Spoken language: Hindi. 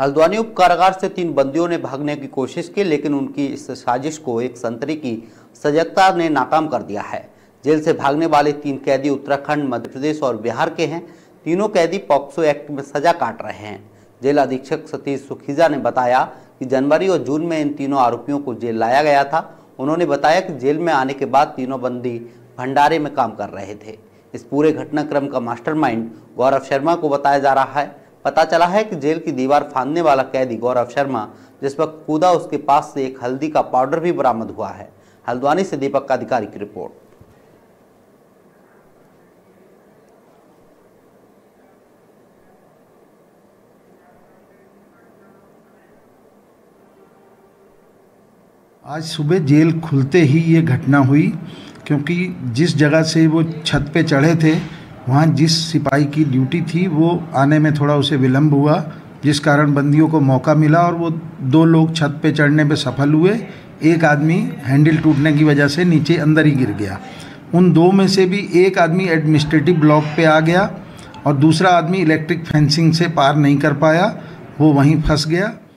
हल्द्वानी उप कारागार से तीन बंदियों ने भागने की कोशिश की, लेकिन उनकी इस साजिश को एक संतरी की सजगता ने नाकाम कर दिया है। जेल से भागने वाले तीन कैदी उत्तराखंड मध्य प्रदेश और बिहार के हैं। तीनों कैदी पॉक्सो एक्ट में सजा काट रहे हैं। जेल अधीक्षक सतीश सुखीजा ने बताया कि जनवरी और जून में इन तीनों आरोपियों को जेल लाया गया था। उन्होंने बताया कि जेल में आने के बाद तीनों बंदी भंडारे में काम कर रहे थे। इस पूरे घटनाक्रम का मास्टरमाइंड गौरव शर्मा को बताया जा रहा है। पता चला है कि जेल की दीवार फांदने वाला कैदी गौरव शर्मा, जिस वक्त कूदा उसके पास से एक हल्दी का पाउडर भी बरामद हुआ है। हल्द्वानी से दीपक का अधिकारी की रिपोर्ट। आज सुबह जेल खुलते ही ये घटना हुई, क्योंकि जिस जगह से वो छत पे चढ़े थे वहाँ जिस सिपाही की ड्यूटी थी, वो आने में थोड़ा उसे विलम्ब हुआ, जिस कारण बंदियों को मौका मिला और वो दो लोग छत पे चढ़ने पे सफल हुए। एक आदमी हैंडल टूटने की वजह से नीचे अंदर ही गिर गया। उन दो में से भी एक आदमी एडमिनिस्ट्रेटिव ब्लॉक पे आ गया और दूसरा आदमी इलेक्ट्रिक फेंसिंग से पार नहीं कर पाया, वो वहीं फंस गया।